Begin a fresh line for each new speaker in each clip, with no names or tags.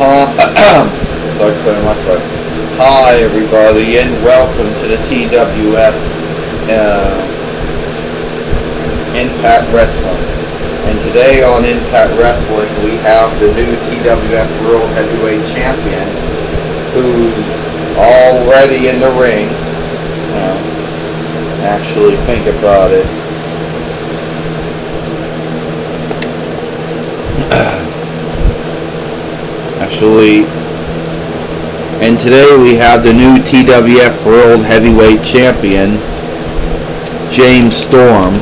Hi, sorry, clear my throat. Hi, everybody, and welcome to the TWF uh, Impact Wrestling. And today on Impact Wrestling, we have the new TWF World Heavyweight Champion, who's already in the ring. Uh, actually, think about it. Actually, and today we have the new TWF World Heavyweight Champion, James Storm,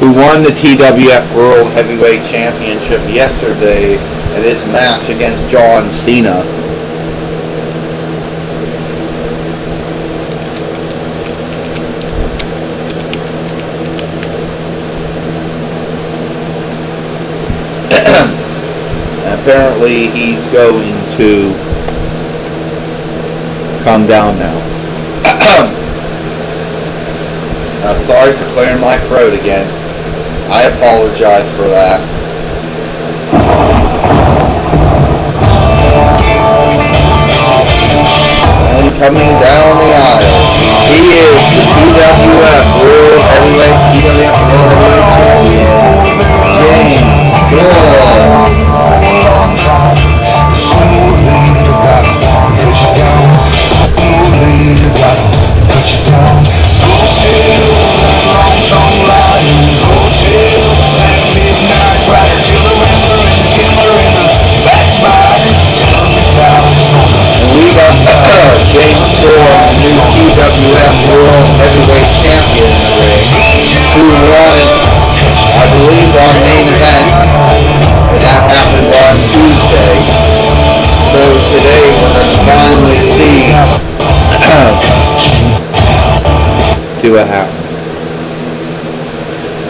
who won the TWF World Heavyweight Championship yesterday in his match against John Cena. Apparently he's going to come down now. uh, sorry for clearing my throat again. I apologize for that. And coming down the aisle, he is the TWF World Heavyweight, TWF World Heavyweight Champion, James Storm.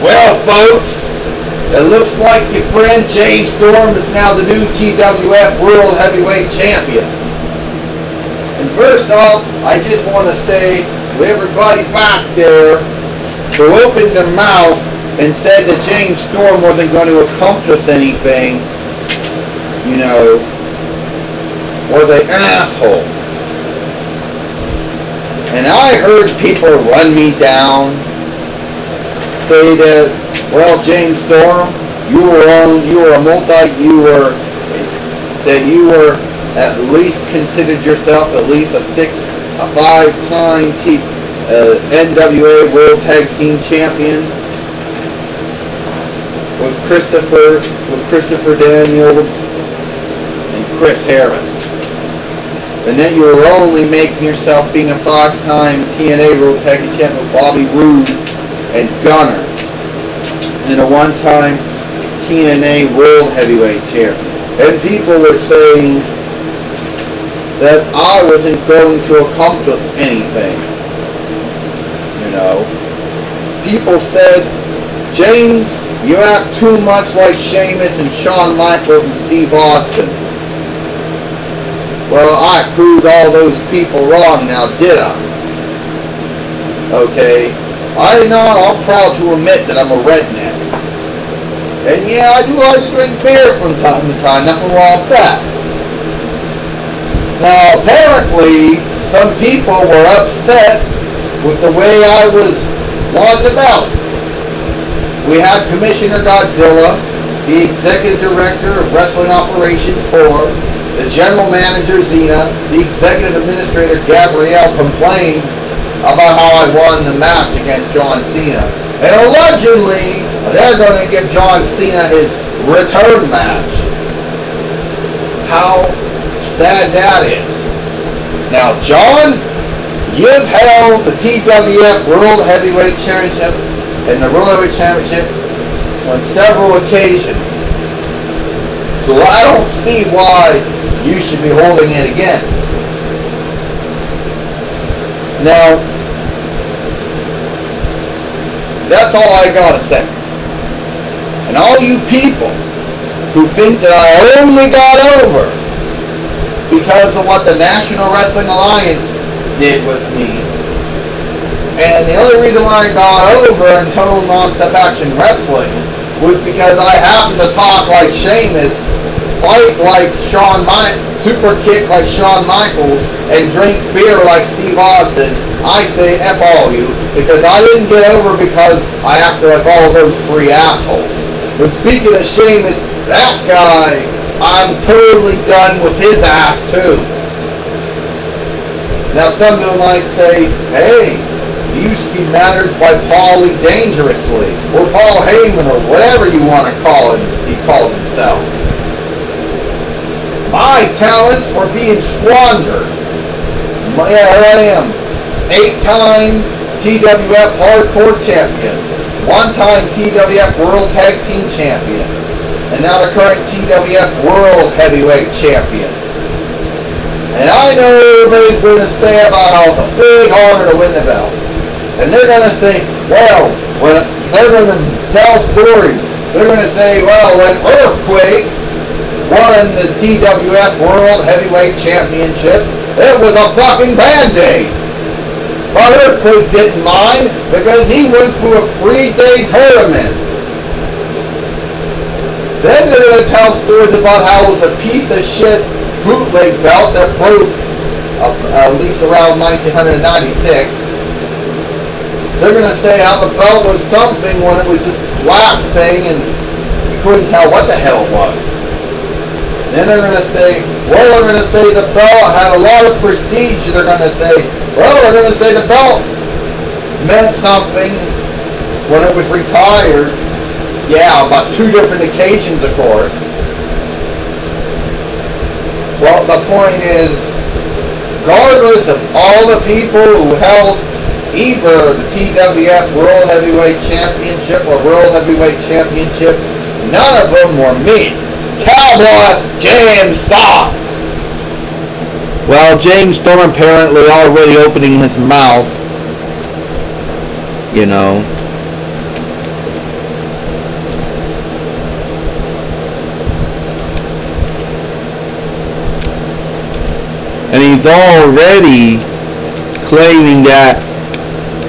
Well, folks, it looks like your friend James Storm is now the new TWF World Heavyweight Champion. And first off, I just want to say to everybody back there who opened their mouth and said that James Storm wasn't going to accomplish anything, you know, was an asshole. And I heard people run me down, say that, well, James Storm, you were on, you were a multi, you were, that you were at least considered yourself at least a six, a five-time uh, NWA World Tag Team Champion with Christopher, with Christopher Daniels and Chris Harris. And then you were only making yourself being a five-time TNA World Tag Team Champion with Bobby Roode and Gunner. And a one-time TNA World Heavyweight Champion. And people were saying that I wasn't going to accomplish anything. You know, people said, James, you act too much like Sheamus and Shawn Michaels and Steve Austin. Well, I proved all those people wrong now, did I? Okay, I know I'm proud to admit that I'm a redneck. And yeah, I do like to drink beer from time to time, nothing wrong with that. Now, apparently, some people were upset with the way I was logged about. We had Commissioner Godzilla, the Executive Director of Wrestling Operations 4, the General Manager Xena, the Executive Administrator Gabrielle complained about how I won the match against John Cena. And allegedly, they're going to give John Cena his return match. How sad that is. Now, John, you've held the TWF World Heavyweight Championship and the World Heavyweight Championship on several occasions. So I don't see why you should be holding it again. Now, that's all I gotta say. And all you people who think that I only got over because of what the National Wrestling Alliance did with me. And the only reason why I got over in Total Non-Stop Action Wrestling was because I happened to talk like Sheamus fight like Shawn Mi- super kick like Shawn Michaels, and drink beer like Steve Austin, I say F all you, because I didn't get over because I acted like all those three assholes. But speaking of Sheamus, that guy, I'm totally done with his ass too. Now some people might say, hey, he used managed by Paulie Dangerously, or Paul Heyman, or whatever you want to call him, he called himself. My talents were being squandered. Yeah, here I am. Eight-time TWF Hardcore Champion. One-time TWF World Tag Team Champion. And now the current TWF World Heavyweight Champion. And I know everybody's going to say about how it's a big honor to win the belt. And they're going to say, well, when they're going to tell stories. They're going to say, well, when Earthquake won the TWF World Heavyweight Championship, it was a fucking bad day. But Earthquake didn't mind because he went for a three-day tournament. Then they're going to tell stories about how it was a piece of shit bootleg belt that broke uh, at least around 1996. They're going to say how the belt was something when it was this black thing and you couldn't tell what the hell it was. Then they're going to say, well, they're going to say the belt had a lot of prestige. They're going to say, well, they're going to say the belt meant something when it was retired. Yeah, about two different occasions, of course. Well, the point is, regardless of all the people who held either the TWF World Heavyweight Championship or World Heavyweight Championship, none of them were me. Cowboy James Storm. Well, James Storm apparently already opening his mouth. You know. And he's already claiming that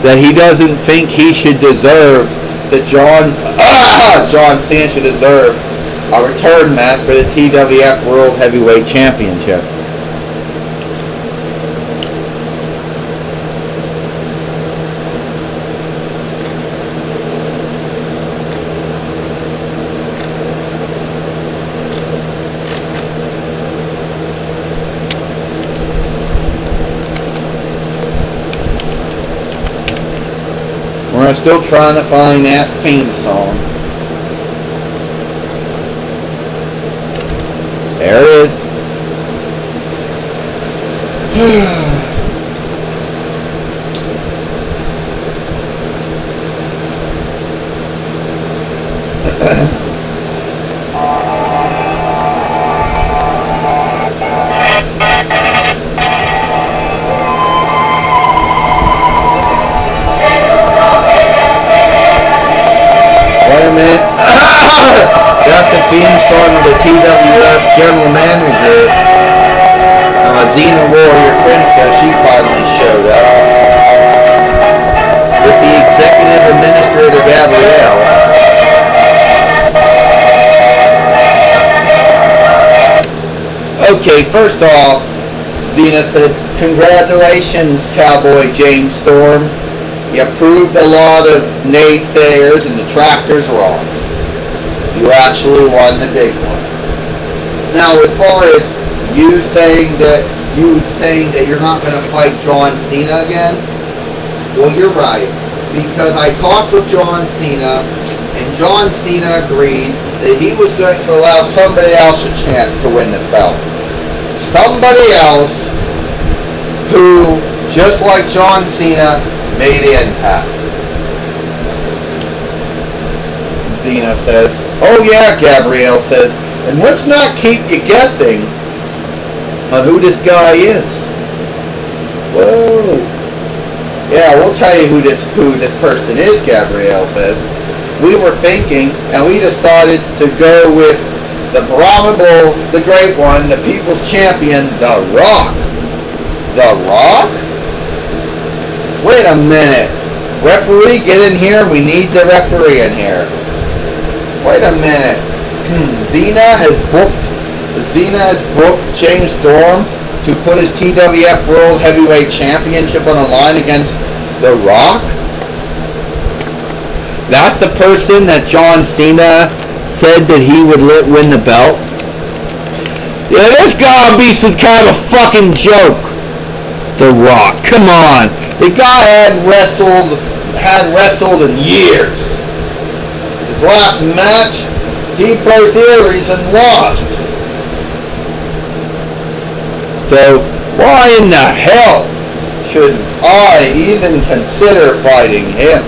that he doesn't think he should deserve that John John Cena should deserve a return match for the TWF World Heavyweight Championship. We're still trying to find that theme song. Xena Warrior Princess, she finally showed up. With the Executive Administrator Gabrielle. Okay, first off, Xena said, Congratulations, Cowboy James Storm. You proved a lot of naysayers and detractors wrong. You actually won the big one. Now, as far as you saying that you saying that you're not going to fight John Cena again, well, you're right because I talked with John Cena, and John Cena agreed that he was going to allow somebody else a chance to win the belt. Somebody else who, just like John Cena, made impact. Cena says, Oh yeah, Gabrielle says, and let's not keep you guessing on who this guy is. Whoa. Yeah, we'll tell you who this who this person is, Gabrielle says. We were thinking and we decided to go with the Brahma Bull, the great one, the people's champion, The Rock. The Rock? Wait a minute. Referee, get in here. We need the referee in here. Wait a minute. Hmm, Xena has booked Cena has booked James Storm to put his TWF World Heavyweight Championship on the line against The Rock? That's the person that John Cena said that he would let win the belt? Yeah, there's gotta be some kind of fucking joke. The Rock, come on. The guy had wrestled, had wrestled in years. His last match, he Pro Series and lost. So why in the hell should I even consider fighting him?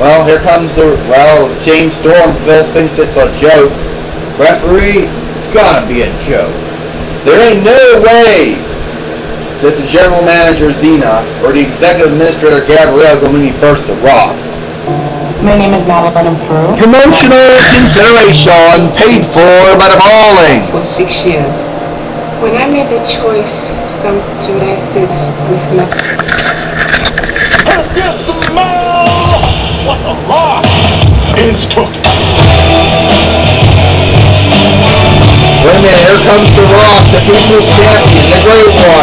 Well, here comes the, well, James Stormville thinks it's a joke. Referee, it's gotta be a joke. There ain't no way that the general manager Xena or the executive administrator Gabrielle me burst the rock.
My name is Madeline Pearl.
Promotional consideration paid for by the bowling.
For six years.
When I made the choice to come to the United States with my
Yes, smell what the rock is cooking.
Wait a minute, here comes the Rock, the People's Champion, the Great One.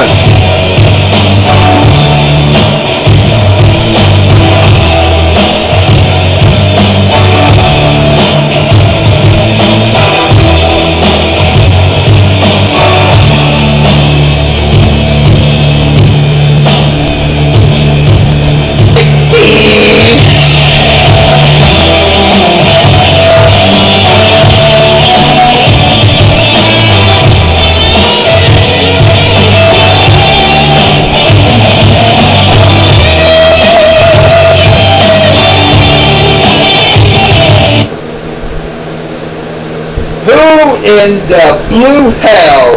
In the blue hell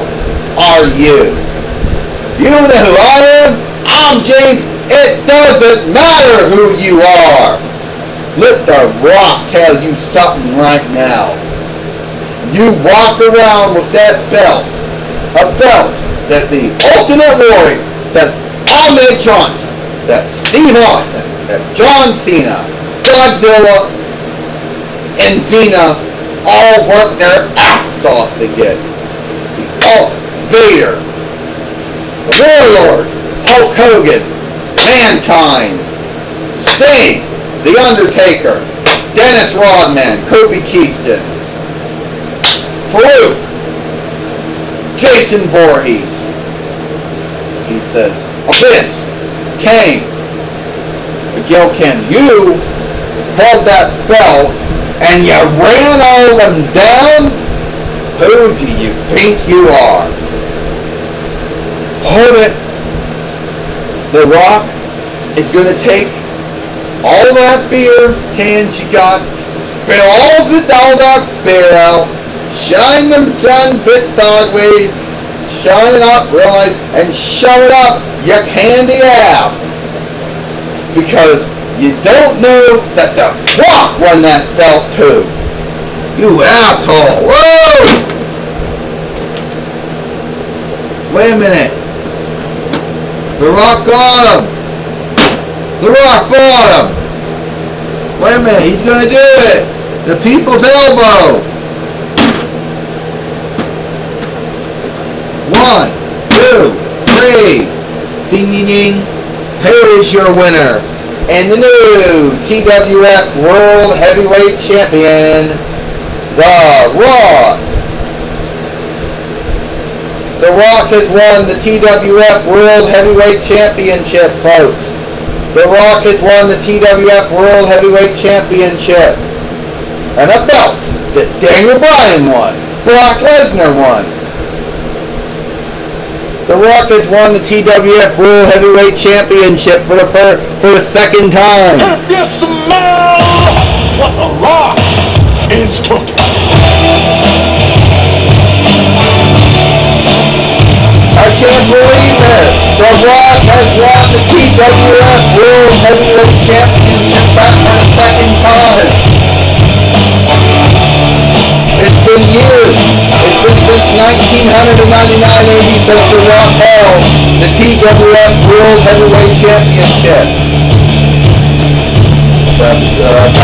are you? You know who I am? I'm James. It doesn't matter who you are. Let the rock tell you something right now. You walk around with that belt. A belt that the Ultimate Warrior, that Ahmed Johnson, that Steve Austin, that John Cena, Godzilla, and Cena all work their asses off to get. Oh, Vader, the Warlord, Hulk Hogan, Mankind, Sting, The Undertaker, Dennis Rodman, Kobe Keaston, Faarooq, Jason Voorhees. He says, Abyss, Kane, Miguel Ken, you held that belt and you ran all them down? Who do you think you are? Hold it. The Rock is going to take all that beer cans you got, spill all it down that beer out, shine them ten bit sideways, shine it up, realize, and shove it up your candy ass. Because you don't know that the Rock won that belt too. You asshole! Whoa! Wait a minute. The Rock got him. The Rock him. Wait a minute, he's gonna do it. The people's elbow. One, two, three. Ding ding ding. Here is your winner. And the new TWF World Heavyweight Champion, The Rock. The Rock has won the TWF World Heavyweight Championship, folks. The Rock has won the TWF World Heavyweight Championship. And a belt that Daniel Bryan won. Brock Lesnar won. The Rock has won the TWF World Heavyweight Championship for the fir- for the second time.
You smell what the rock is cooking.
I can't believe it. The Rock has won the TWF World Heavyweight Championship back for the second time. It's been years. Since 1999 80 since Rock held the TWF World Heavyweight Championship. But, uh,